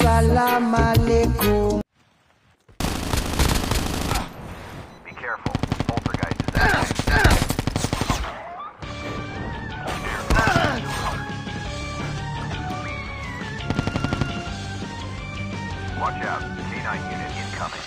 Salam alaikum. Be careful. Poltergeist is. Watch out. K9 unit incoming.